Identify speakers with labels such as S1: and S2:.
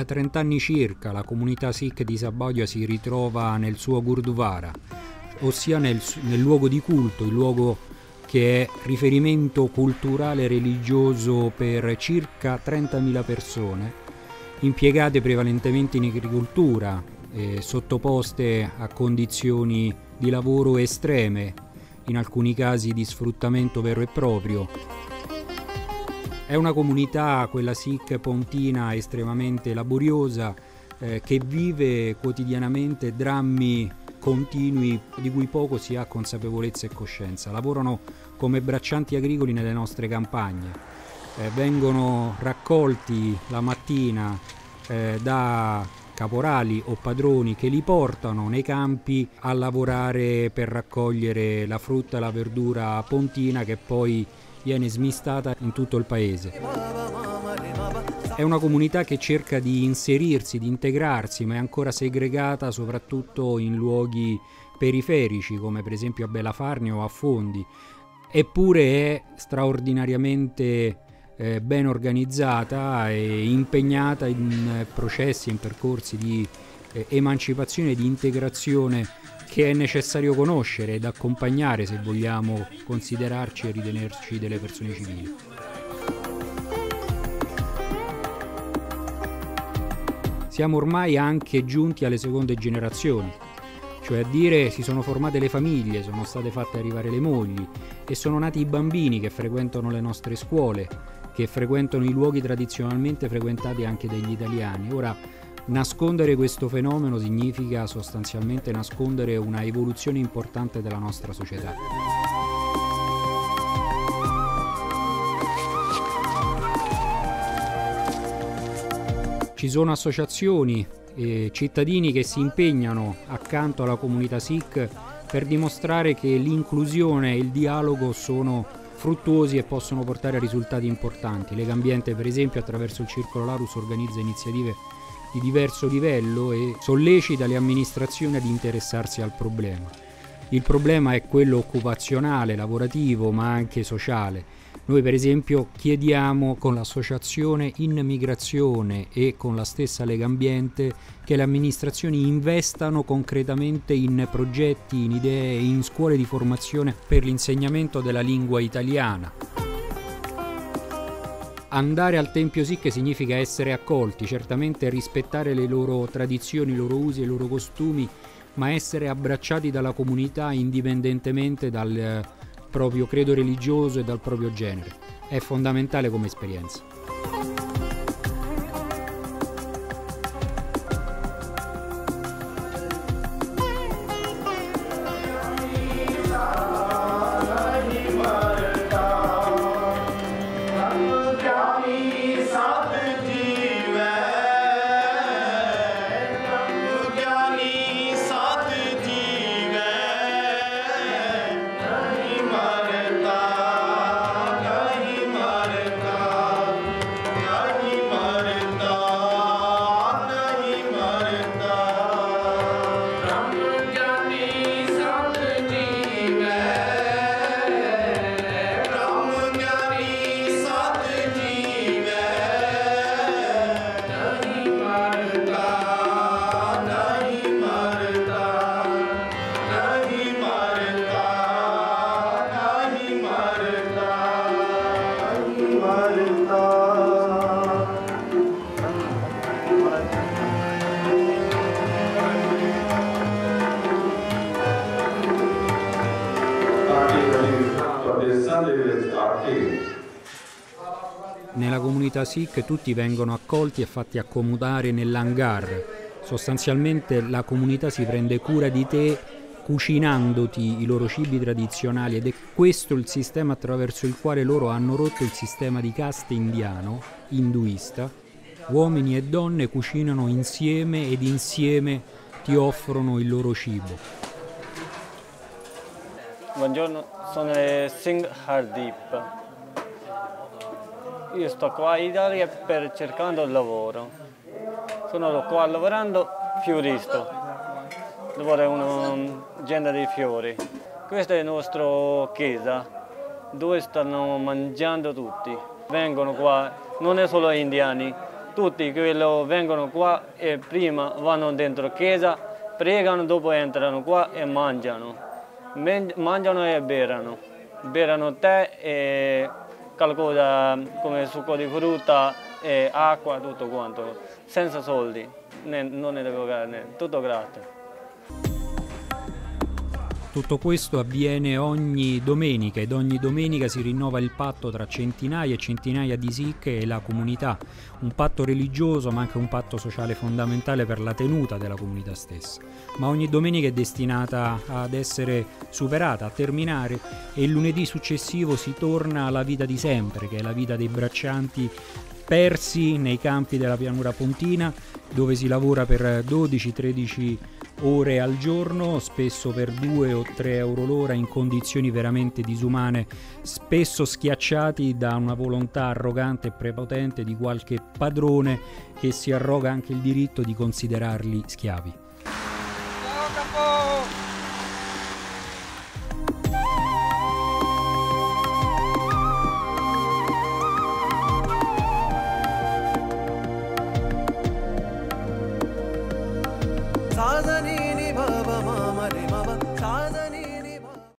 S1: Da 30 anni circa la comunità Sikh di Saboia si ritrova nel suo Gurdwara, ossia nel, nel luogo di culto, il luogo che è riferimento culturale e religioso per circa 30.000 persone, impiegate prevalentemente in agricoltura, eh, sottoposte a condizioni di lavoro estreme, in alcuni casi di sfruttamento vero e proprio. È una comunità, quella Sikh pontina, estremamente laboriosa, eh, che vive quotidianamente drammi continui di cui poco si ha consapevolezza e coscienza. Lavorano come braccianti agricoli nelle nostre campagne, eh, vengono raccolti la mattina eh, da caporali o padroni che li portano nei campi a lavorare per raccogliere la frutta e la verdura pontina che poi viene smistata in tutto il paese. È una comunità che cerca di inserirsi, di integrarsi, ma è ancora segregata soprattutto in luoghi periferici come per esempio a Belafarne o a Fondi, eppure è straordinariamente eh, ben organizzata e impegnata in processi, in percorsi di eh, emancipazione e di integrazione che è necessario conoscere ed accompagnare se vogliamo considerarci e ritenerci delle persone civili. Siamo ormai anche giunti alle seconde generazioni, cioè a dire si sono formate le famiglie, sono state fatte arrivare le mogli e sono nati i bambini che frequentano le nostre scuole, che frequentano i luoghi tradizionalmente frequentati anche dagli italiani. Ora, nascondere questo fenomeno significa sostanzialmente nascondere una evoluzione importante della nostra società. Ci sono associazioni e cittadini che si impegnano accanto alla comunità Sikh per dimostrare che l'inclusione e il dialogo sono fruttuosi e possono portare a risultati importanti. Lega Ambiente, per esempio, attraverso il Circolo Larus organizza iniziative di diverso livello e sollecita le amministrazioni ad interessarsi al problema. Il problema è quello occupazionale, lavorativo, ma anche sociale noi per esempio chiediamo con l'associazione in migrazione e con la stessa Lega Ambiente che le amministrazioni investano concretamente in progetti, in idee, in scuole di formazione per l'insegnamento della lingua italiana. Andare al Tempio Sikh significa essere accolti, certamente rispettare le loro tradizioni, i loro usi e i loro costumi, ma essere abbracciati dalla comunità indipendentemente dal proprio credo religioso e dal proprio genere. È fondamentale come esperienza. Nella comunità Sikh tutti vengono accolti e fatti accomodare nell'hangar. Sostanzialmente la comunità si prende cura di te cucinandoti i loro cibi tradizionali ed è questo il sistema attraverso il quale loro hanno rotto il sistema di caste indiano, induista. Uomini e donne cucinano insieme ed insieme ti offrono il loro cibo.
S2: Buongiorno, sono Singh Hardip io sto qua in Italia per cercando lavoro. Sono qua lavorando fioristo. Lavoro in un'azienda dei fiori. Questa è la nostra chiesa dove stanno mangiando tutti. Vengono qua, non è solo indiani, tutti quelli vengono qua e prima vanno dentro chiesa, pregano, dopo entrano qua e mangiano. Mangiano e berano. Berano tè e qualcosa come succo di frutta e acqua, tutto quanto, senza soldi, non ne devo pagare, tutto gratis.
S1: Tutto questo avviene ogni domenica ed ogni domenica si rinnova il patto tra centinaia e centinaia di Sikh e la comunità, un patto religioso ma anche un patto sociale fondamentale per la tenuta della comunità stessa. Ma ogni domenica è destinata ad essere superata, a terminare e il lunedì successivo si torna alla vita di sempre, che è la vita dei braccianti persi nei campi della pianura pontina dove si lavora per 12-13 ore al giorno, spesso per 2 o 3 euro l'ora in condizioni veramente disumane, spesso schiacciati da una volontà arrogante e prepotente di qualche padrone che si arroga anche il diritto di considerarli schiavi.